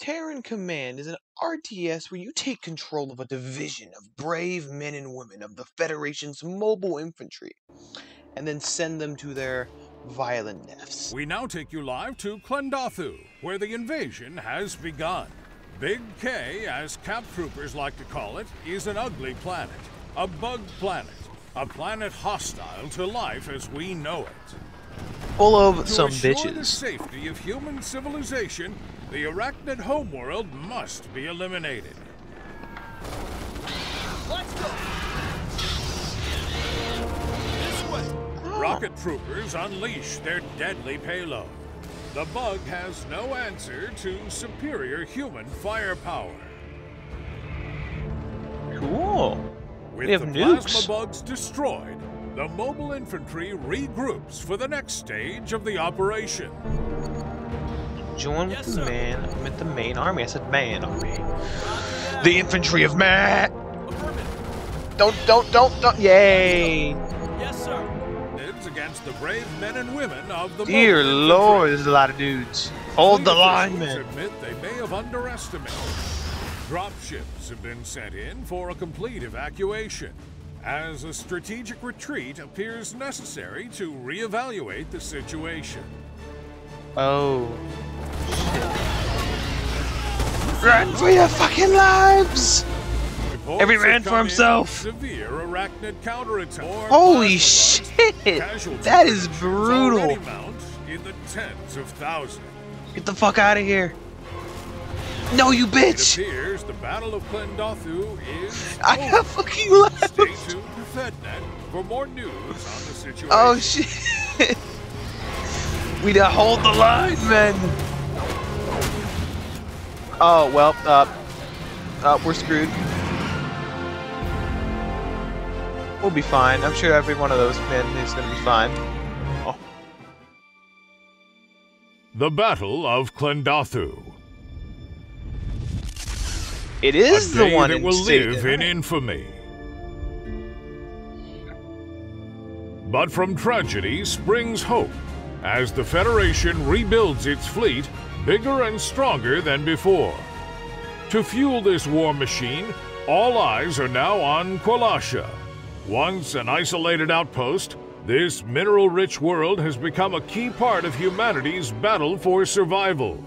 Terran Command is an RTS where you take control of a division of brave men and women of the Federation's mobile infantry and then send them to their violent deaths. We now take you live to Klendathu, where the invasion has begun. Big K, as Cap Troopers like to call it, is an ugly planet. A bug planet. A planet hostile to life as we know it. Full of To some assure the bitches. safety of human civilization, the arachnid homeworld must be eliminated. Let's go! This way! Rocket troopers unleash their deadly payload. The bug has no answer to superior human firepower. Cool. With We have the nukes. plasma bugs destroyed, the mobile infantry regroups for the next stage of the operation. Join with the man with the main army. I said man army. The infantry of man. Don't, don't, don't, don't. Yay! Yes, sir. It's against the brave men and women of the Dear lord, there's a lot of dudes. Hold the line, man. admit they may have underestimated. Dropships have been sent in for a complete evacuation, as a strategic retreat appears necessary to reevaluate the situation. Oh. Run for your fucking lives! Every man for himself. Severe arachnid counterattack. Holy shit! That is brutal. in the tens of. Get the fuck out of here. No, you bitch! appears the Battle of Klendathu is I got fucking left. Stay tuned to FedNet for more news on the oh, situation. Oh shit. we gotta hold the line, man. Oh, well, uh, uh, we're screwed. We'll be fine. I'm sure every one of those men is gonna be fine. Oh, The Battle of Klendathu. it is the one that will live in infamy. But from tragedy springs hope as the Federation rebuilds its fleet bigger and stronger than before. To fuel this war machine, all eyes are now on Kwalasha. Once an isolated outpost, this mineral rich world has become a key part of humanity's battle for survival.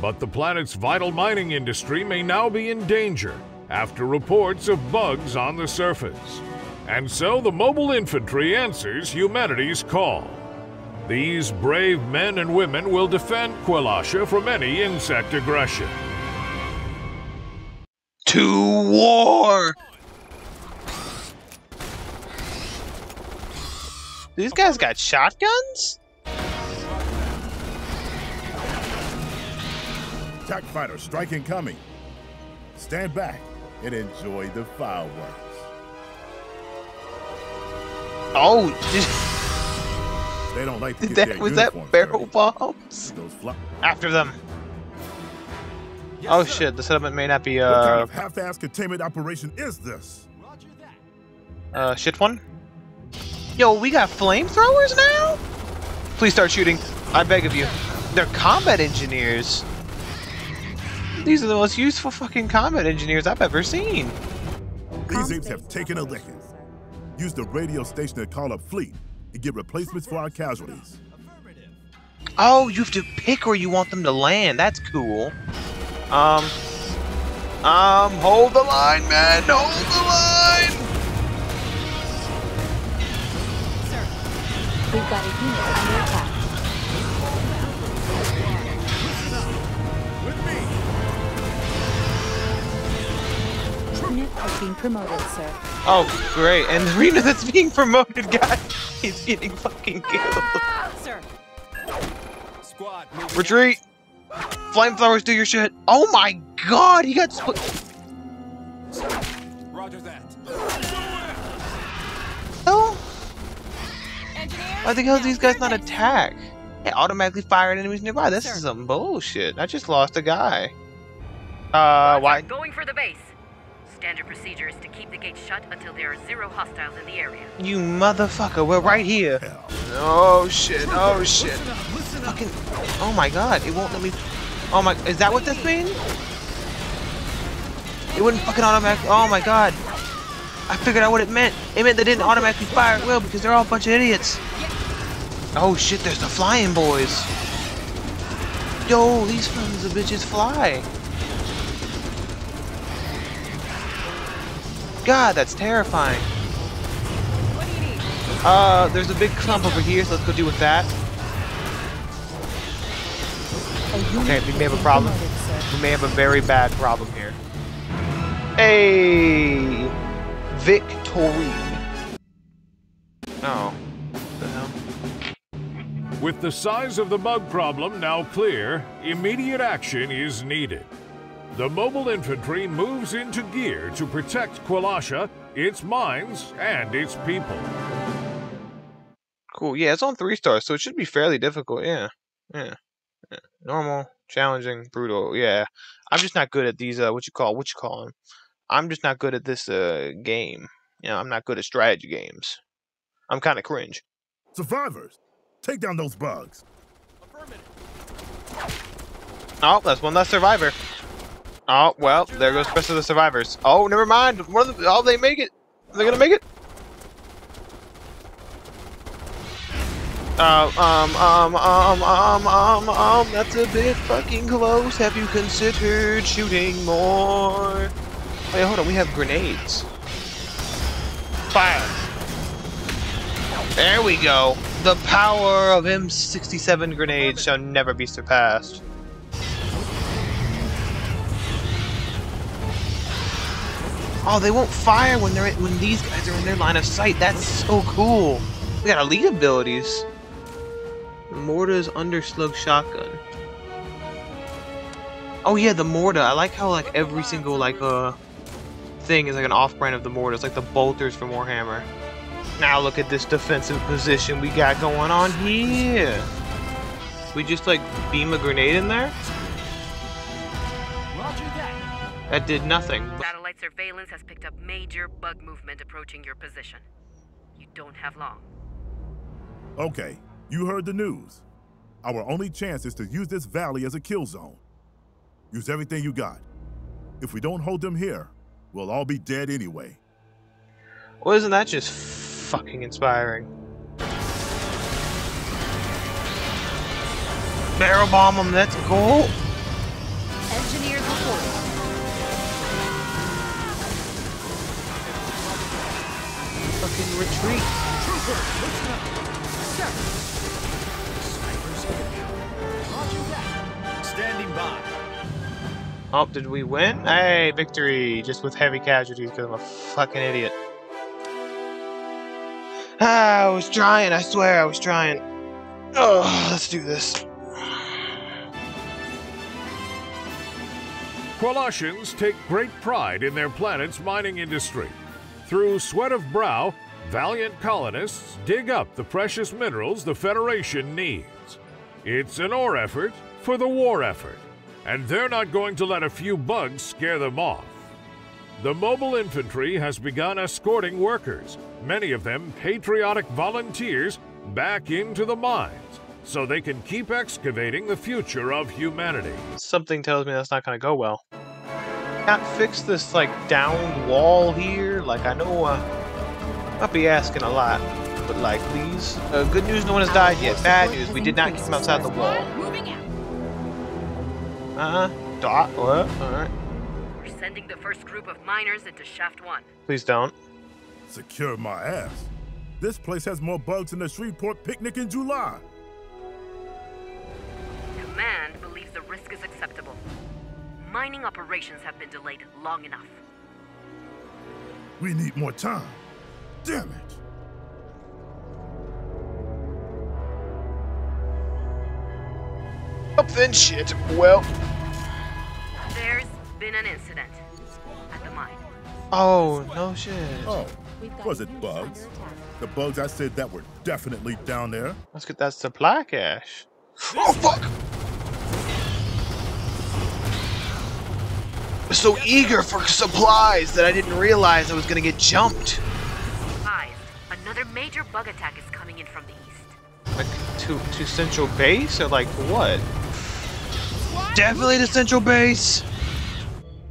But the planet's vital mining industry may now be in danger after reports of bugs on the surface. And so the mobile infantry answers humanity's call. These brave men and women will defend Kwalasha from any insect aggression. To war! These guys got shotguns? Attack fighter strike incoming. Stand back and enjoy the fireworks. Oh, They don't like to did, get that their was that barrel dirty. bombs? Those After them. oh shit, the settlement may not be what kind uh of half-ass containment operation is this? uh shit one. Yo, we got flamethrowers now? Please start shooting. I beg of you. They're combat engineers. These are the most useful fucking combat engineers I've ever seen. These apes have taken a licking. Use the radio station to call up fleet and get replacements for our casualties. Oh, you have to pick where you want them to land. That's cool. Um. Um, hold the line, man. Hold the line. Sir, we've got a unit under attack. With me! Unit has been promoted, sir. Oh, great. And the arena that's being promoted, guy, he's getting fucking killed. Sir. Squad, moving Retreat. Flamethrowers, do your shit. Oh my god, he got split. out. Roger that. Oh. Why the hell do these guys not attack? They automatically fire at enemies nearby. This is some bullshit. I just lost a guy. Uh, why? Going for the base. Standard procedure is to keep the gate shut until there are zero hostiles in the area. You motherfucker, we're right here. Oh shit, oh shit. Listen up, listen up. Fucking, oh my god, it won't let me. Oh my, is that what this means? It wouldn't fucking automatically, oh my god. I figured out what it meant. It meant they didn't automatically fire at will because they're all a bunch of idiots. Oh shit, there's the flying boys. Yo, these sons of bitches fly. God, that's terrifying. Uh, there's a big clump over here, so let's go deal with that. Okay, we may have a problem. We may have a very bad problem here. Hey, victory. Oh, what the hell? With the size of the bug problem now clear, immediate action is needed. The mobile infantry moves into gear to protect Kwalasha, its mines, and its people. Cool. Yeah, it's on three stars, so it should be fairly difficult. Yeah, yeah, yeah. Normal, challenging, brutal. Yeah, I'm just not good at these. Uh, what you call what you call them? I'm just not good at this uh game. You know, I'm not good at strategy games. I'm kind of cringe. Survivors, take down those bugs. Oh, that's one less survivor. Oh, well, there goes the rest of the survivors. Oh, never mind. One of the, oh, they make it. They're they gonna make it? Uh, um, um, um, um, um, um, that's a bit fucking close. Have you considered shooting more? Wait, hold on, we have grenades. Fire! There we go. The power of M67 grenades shall never be surpassed. Oh, they won't fire when they're when these guys are in their line of sight. That's so cool. We got elite abilities. Morta's underslung shotgun. Oh yeah, the Morta. I like how like every single like uh thing is like an off-brand of the Morta. It's like the bolters from Warhammer. Now look at this defensive position we got going on here. We just like beam a grenade in there. Roger that. That did nothing. Satellite surveillance has picked up major bug movement approaching your position. You don't have long. Okay, you heard the news. Our only chance is to use this valley as a kill zone. Use everything you got. If we don't hold them here, we'll all be dead anyway. Well, isn't that just fucking inspiring? Barrel bomb them, let's go! Engineers Fucking retreat. Roger that. Standing by. Oh, did we win? Hey, victory! Just with heavy casualties because I'm a fucking idiot. Ah, I was trying, I swear I was trying. Oh, let's do this. Kwalashans take great pride in their planet's mining industry. Through sweat of brow, valiant colonists dig up the precious minerals the Federation needs. It's an ore effort for the war effort, and they're not going to let a few bugs scare them off. The mobile infantry has begun escorting workers, many of them patriotic volunteers, back into the mines so they can keep excavating the future of humanity. Something tells me that's not gonna go well. Can't fix this, like, downed wall here. Like, I know, uh, I'll be asking a lot. But, like, please. Uh, good news, no one has died yet. Bad news, we did not keep him outside the wall. Moving out. Uh-huh. Dot, what? Alright. We're sending the first group of miners into Shaft 1. Please don't. Secure my ass. This place has more bugs than the Shreveport picnic in July. Command believes the risk is acceptable. Mining operations have been delayed long enough. We need more time. Damn it. Up then shit. Well. There's been an incident at the mine. Oh, no shit. Oh, was it bugs? The bugs I said that were definitely down there. Let's get that supply cache. Oh, fuck! I was so eager for supplies that I didn't realize I was gonna get jumped. Advised, another major bug attack is coming in from the east. Like, to, to Central Base? Or like, what? Definitely the central base.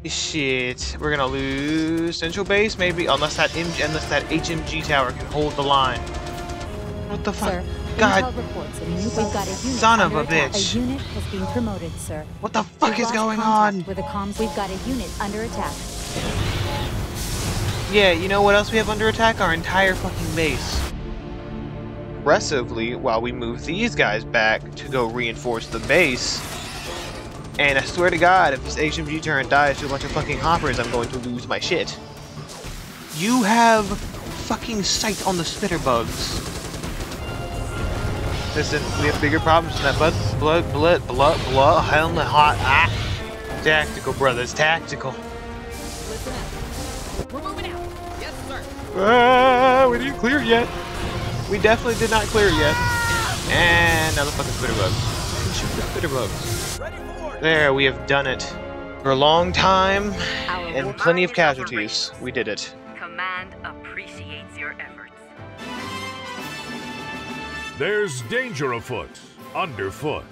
Shit, we're gonna lose central base maybe unless that M unless that HMG tower can hold the line. What the fuck? Sir, God, intel reports a new we've got a unit Son of a attack. bitch. A unit has been promoted, sir. what the fuck We've is going on? With the comms, we've got a unit under attack. Yeah, you know what else we have under attack? Our entire fucking base. Aggressively, while we move these guys back to go reinforce the base. And I swear to God, if this HMG turret dies to a bunch of fucking hoppers, I'm going to lose my shit. You have fucking sight on the spitter bugs. Listen, we have bigger problems than that, bud. Blood, blood, blood, blood, hell, hot, ah. Tactical, brothers, tactical. Ah, we didn't clear it yet. We definitely did not clear it yet. And now the fucking spitter bugs. Shoot the spitter bugs. Ready for it. There, we have done it. For a long time and plenty of casualties. We did it. Command appreciates your efforts. There's danger afoot, underfoot.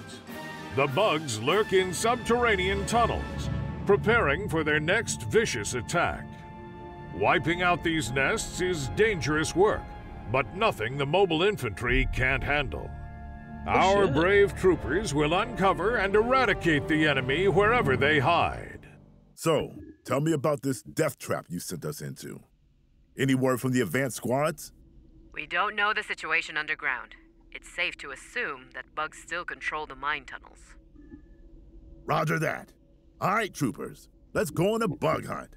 The bugs lurk in subterranean tunnels, preparing for their next vicious attack. Wiping out these nests is dangerous work, but nothing the mobile infantry can't handle. Our shit. brave troopers will uncover and eradicate the enemy wherever they hide. So, tell me about this death trap you sent us into. Any word from the advanced squads? We don't know the situation underground. It's safe to assume that bugs still control the mine tunnels. Roger that. All right, troopers, let's go on a bug hunt.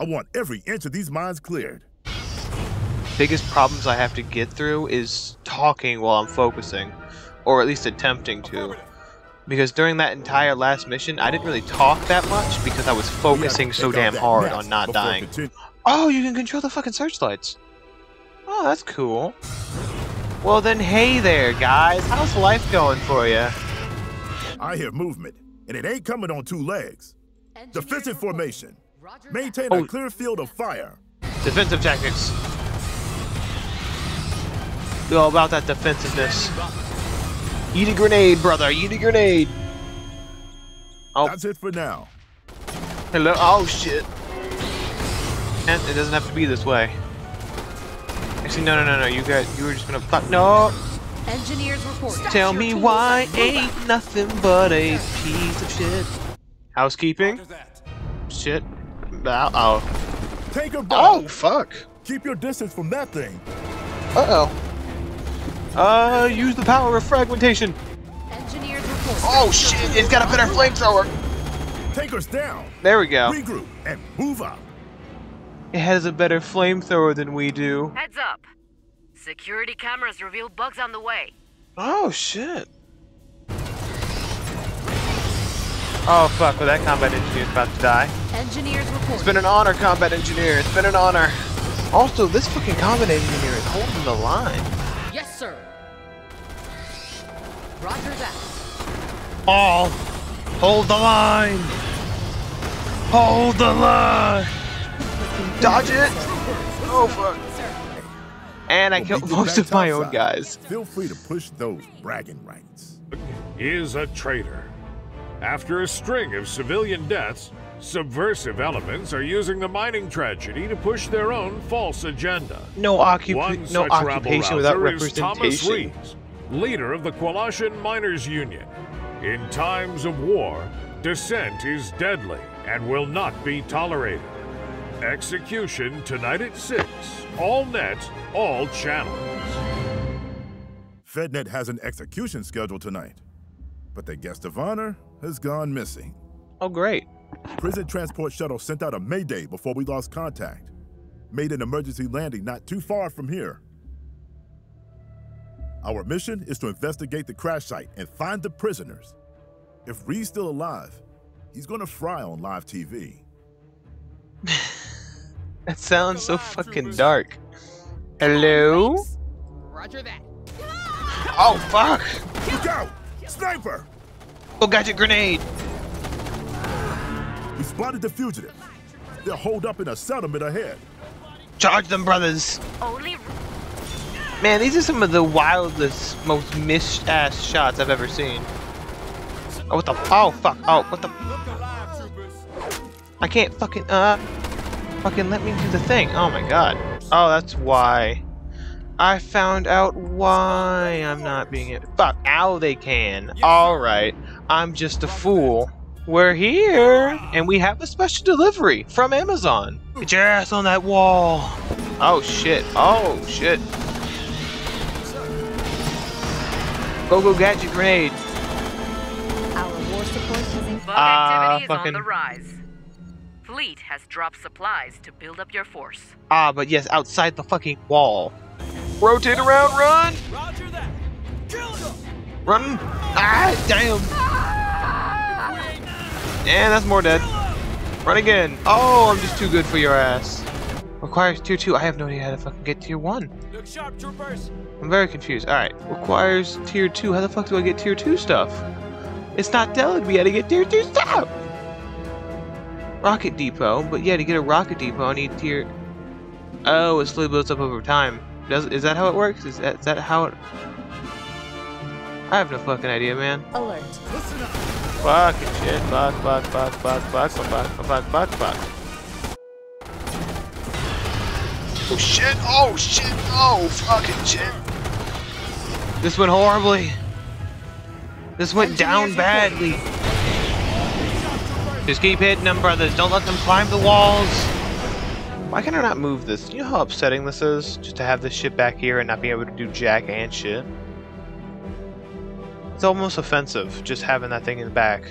I want every inch of these mines cleared. Biggest problems I have to get through is talking while I'm focusing. Or at least attempting to. Because during that entire last mission, I didn't really talk that much because I was We have to focusing so damn hard on not dying. Oh, you can control the fucking searchlights. Oh, that's cool. Well then, hey there, guys. How's life going for you? I hear movement, and it ain't coming on two legs. Defensive formation. Maintain Oh. a clear field of fire. Defensive tactics. We all about that defensiveness. Eat a grenade, brother. Eat a grenade. Oh, That's it for now. hello. Oh shit. And it doesn't have to be this way. Actually, no, no, no, no. You got. You were just gonna. Fuck. No. Engineers report. Tell me why ain't nothing but a piece of shit. Housekeeping. Shit. Uh oh. Take a Oh fuck. Keep your distance from that thing. Uh oh. Uh, use the power of fragmentation. Engineers report. Oh shit! It's got a better flamethrower. Take us down. There we go. Regroup and move up. It has a better flamethrower than we do. Heads up! Security cameras reveal bugs on the way. Oh shit. Oh fuck! Well, that combat engineer's about to die. Engineers report. It's been an honor, combat engineer. It's been an honor. Also, this fucking combat engineer is holding the line. Yes, sir. Roger that. All, hold the line. Hold the line. Dodge it. Oh fuck. And I killed most of my own guys. Feel free to push those bragging rights. is a traitor. After a string of civilian deaths, subversive elements are using the mining tragedy to push their own false agenda. No One occupa- no such occupation without rabble-rouser is Thomas representation. Reeves, leader of the Kwalashan Miners Union. In times of war, dissent is deadly and will not be tolerated. Execution tonight at 6. All net, all channels. FedNet has an execution scheduled tonight, but the guest of honor has gone missing. Oh great. Prison Transport Shuttle sent out a mayday before we lost contact. Made an emergency landing not too far from here. Our mission is to investigate the crash site and find the prisoners. If Reeves still alive, he's gonna fry on live TV. That sounds so fucking dark. Hello? Roger that. Oh fuck! Look out! Sniper! Go gadget grenade! We spotted the fugitive. They're holed up in a settlement ahead. Charge them, brothers! Only Man, these are some of the wildest, most missed ass shots I've ever seen. Oh, what the? Oh, fuck. Oh, what the? I can't fucking, uh, fucking let me do the thing. Oh my god. Oh, that's why. I found out why I'm not being it. Fuck. Ow, they can. Alright. I'm just a fool. We're here, and we have a special delivery from Amazon. Get your ass on that wall. Oh shit. Oh shit. Go go gadget grenade. Our war support has in- Bug Ah, activity is fucking- on the rise. Fleet has dropped supplies to build up your force. Ah, but yes, outside the fucking wall. Rotate around, run! Roger that. Run! Ah, damn! And that's more dead. Run again. Oh, I'm just too good for your ass. Requires tier 2. I have no idea how to fucking get tier 1. Look sharp, troopers. I'm very confused. Alright. Requires tier 2. How the fuck do I get tier 2 stuff? It's not telling me how to get tier 2 stuff! Rocket Depot. But yeah, to get a Rocket Depot, I need tier... Oh, it slowly builds up over time. Does Is that how it works? Is that, is that how it... I have no fucking idea, man. alert. Fucking shit. Fuck, fuck, fuck, fuck, fuck, fuck, fuck, fuck, fuck, fuck. Oh shit, oh shit, oh fucking shit. This went horribly. This went down badly. Just keep hitting them, brothers. Don't let them climb the walls. Why can I not move this? You know how upsetting this is? Just to have this shit back here and not be able to do jack and shit. It's almost offensive just having that thing in the back.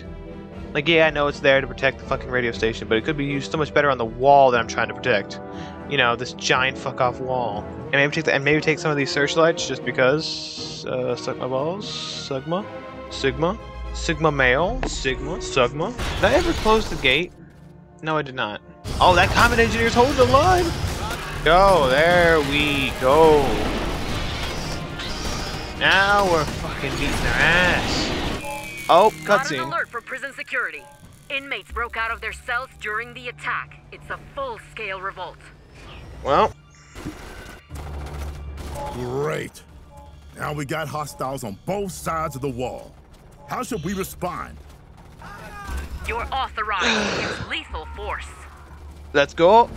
Like, yeah, I know it's there to protect the fucking radio station, but it could be used so much better on the wall that I'm trying to protect. You know, this giant fuck off wall. And maybe take the, and maybe take some of these searchlights just because. Uh, suck my balls. Sigma, Sigma, Sigma male, Sigma, Sigma. Did I ever close the gate? No, I did not. Oh, that combat engineer's holding the line. Go, there we go. Now we're fucking beating their ass. Oh, Got an cutscene. alert for prison security. Inmates broke out of their cells during the attack. It's a full-scale revolt. Well, Great. Now we got hostiles on both sides of the wall. How should we respond? You're authorized to use lethal force. Let's go.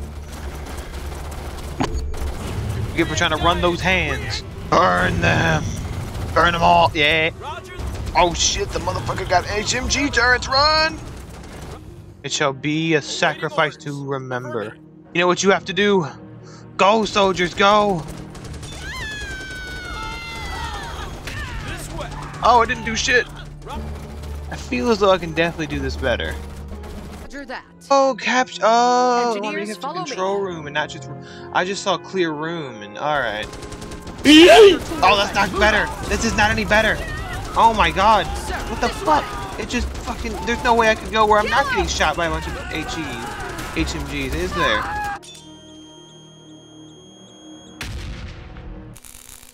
For trying to run those hands. Burn them. Burn them all. Yeah. Oh shit, the motherfucker got HMG turrets. Run. It shall be a sacrifice to remember. You know what you have to do? Go, soldiers, go. Oh, I didn't do shit. I feel as though I can definitely do this better. Roger that. Oh, capture. Oh, I want me to Engineers, capture follow me. control room and not just. I just saw clear room and all right. Oh, that's not better. This is not any better. Oh my god. What the fuck? It just fucking. There's no way I could go where I'm not getting shot by a bunch of HEs. HMGs, is there?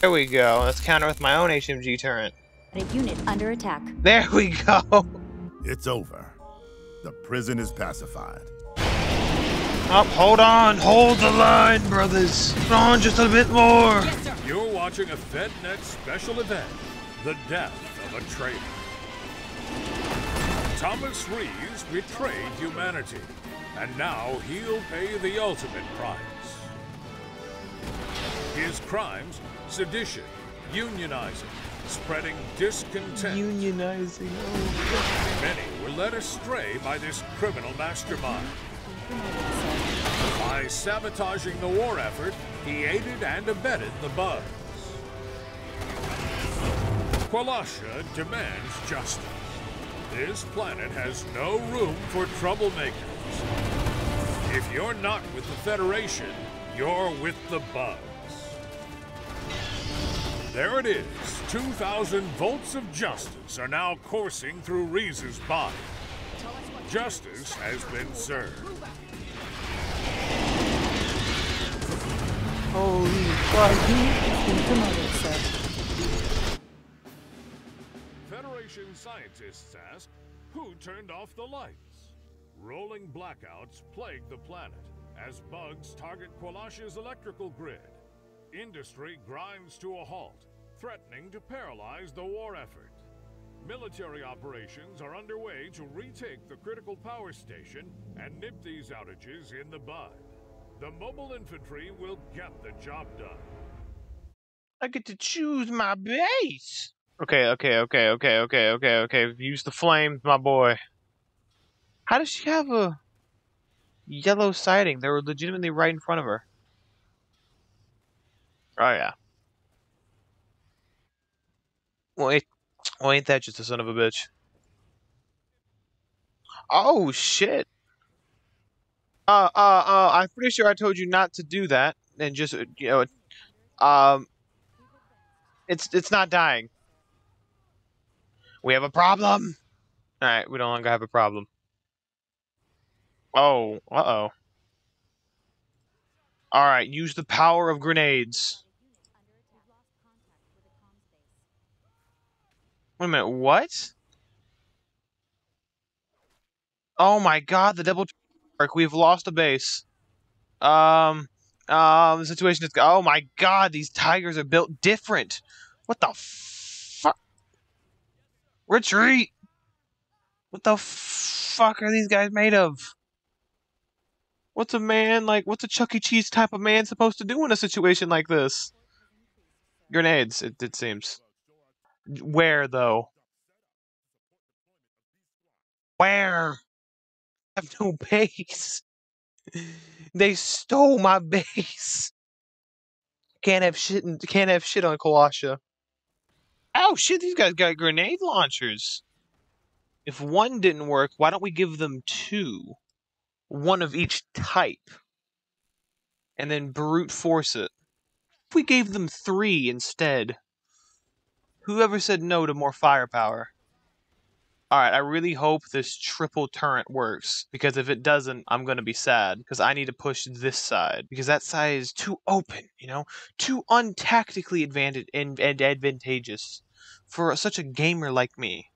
There we go. Let's counter with my own HMG turret. A unit under attack. There we go. It's over. The prison is pacified. Oh, hold on. Hold the line, brothers. Hold on just a bit more. You're watching a FedNet special event, The Death of a Traitor. Thomas Reeves betrayed humanity, and now he'll pay the ultimate price. His crimes sedition, unionizing, spreading discontent. Unionizing. Oh, Many were led astray by this criminal mastermind. By sabotaging the war effort, he aided and abetted the bugs. Kwalasha demands justice. This planet has no room for troublemakers. If you're not with the Federation, you're with the bugs. There it is. 2,000 volts of justice are now coursing through Reeves's body. Justice has been served. Holy fuck. Been promoted, sir. Federation scientists ask, who turned off the lights? Rolling blackouts plague the planet as bugs target Kwalasha's electrical grid. Industry grinds to a halt, threatening to paralyze the war effort. Military operations are underway to retake the critical power station and nip these outages in the bud. The mobile infantry will get the job done. I get to choose my base. Okay, okay, okay, okay, okay, okay, okay. Use the flames, my boy. How does she have a yellow siding? They were legitimately right in front of her. Oh yeah. Well, ain't, ain't that just a son of a bitch? Oh shit. Uh, uh, uh. I'm pretty sure I told you not to do that, and just uh, you know, um, it's it's not dying. We have a problem. All right, we no longer have a problem. Oh, uh oh. All right, use the power of grenades. Wait a minute, what? Oh my god, the double arc. We've lost a base. Um, um, the situation is. Oh my god, these tigers are built different. What the fuck? Retreat! What the fuck are these guys made of? What's a man like? What's a Chuck E. Cheese type of man supposed to do in a situation like this? Grenades, it, it seems. Where though? Where? I have no base. They stole my base. Can't have shit. In, can't have shit on Kalasha. Oh shit! These guys got grenade launchers. If one didn't work, why don't we give them two? One of each type. And then brute force it. If we gave them three instead. Whoever said no to more firepower? Alright, I really hope this triple turret works. Because if it doesn't, I'm going to be sad. Because I need to push this side. Because that side is too open, you know? Too untactically advantage and, and advantageous for such a gamer like me.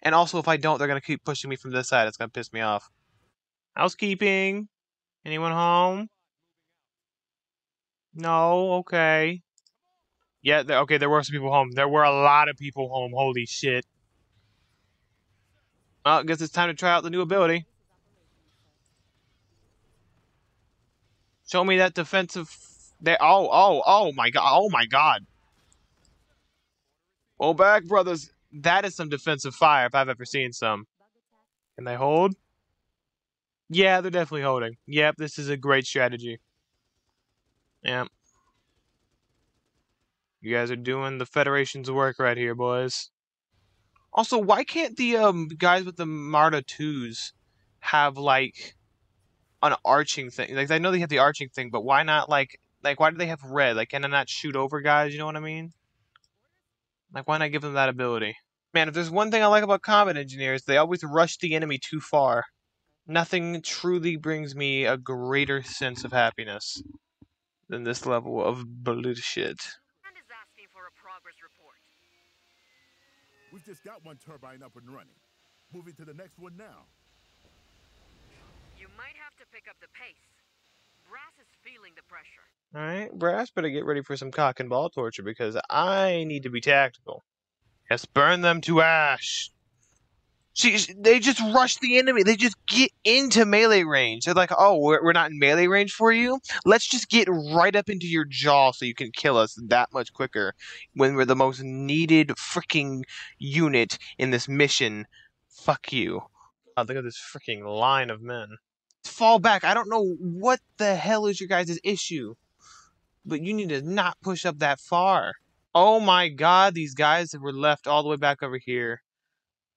And also, if I don't, they're going to keep pushing me from this side. It's going to piss me off. Housekeeping? Anyone home? No? Okay. Yeah, there, okay, there were some people home. There were a lot of people home. Holy shit. Well, I guess it's time to try out the new ability. Show me that defensive... There. Oh, oh, oh my god. Oh my god. Well, back, brothers. That is some defensive fire if I've ever seen some. Can they hold? Yeah, they're definitely holding. Yep, this is a great strategy. Yep. You guys are doing the Federation's work right here, boys. Also, why can't the um guys with the Marta 2s have, like, an arching thing? Like, I know they have the arching thing, but why not, like, like, why do they have red? Like, can I not shoot over guys? You know what I mean? Like, why not give them that ability? Man, if there's one thing I like about combat engineers, they always rush the enemy too far. Nothing truly brings me a greater sense of happiness than this level of bullshit. We've just got one turbine up and running. Moving to the next one now. You might have to pick up the pace. Brass is feeling the pressure. Alright, Brass better get ready for some cock and ball torture because I need to be tactical. Yes, burn them to ash. See, they just rush the enemy. They just get into melee range. They're like, oh, we're, we're not in melee range for you? Let's just get right up into your jaw so you can kill us that much quicker when we're the most needed freaking unit in this mission. Fuck you. God, look at this freaking line of men. Fall back. I don't know what the hell is your guys' issue. But you need to not push up that far. Oh my god, these guys were left all the way back over here.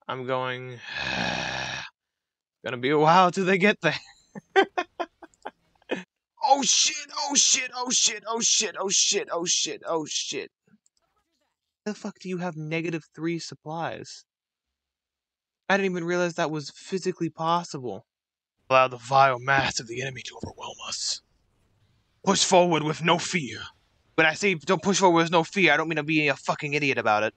I'm going. Gonna be a while till they get there. oh shit! Oh shit! Oh shit! Oh shit! Oh shit! Oh shit! Oh shit! the fuck do you have negative three supplies? I didn't even realize that was physically possible. Allow the vile mass of the enemy to overwhelm us. Push forward with no fear. When I say don't push forward with no fear, I don't mean to be a fucking idiot about it.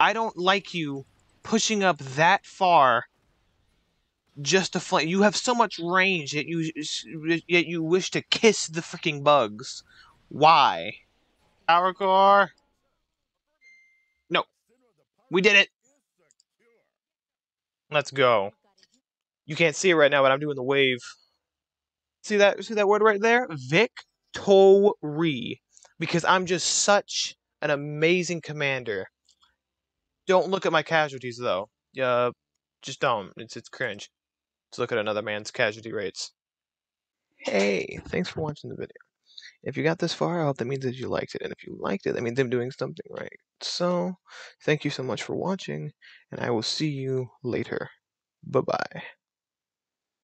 I don't like you pushing up that far just to flame. You have so much range that you yet you wish to kiss the freaking bugs. Why? Power core. No. We did it! Let's go. You can't see it right now, but I'm doing the wave. See that? See that word right there? Victory. Because I'm just such an amazing commander. Don't look at my casualties though. Uh, just don't. It's it's cringe. Let's look at another man's casualty rates. Hey, thanks for watching the video. If you got this far, I hope that means that you liked it. And if you liked it, that means I'm doing something right. So, thank you so much for watching, and I will see you later. Bye bye.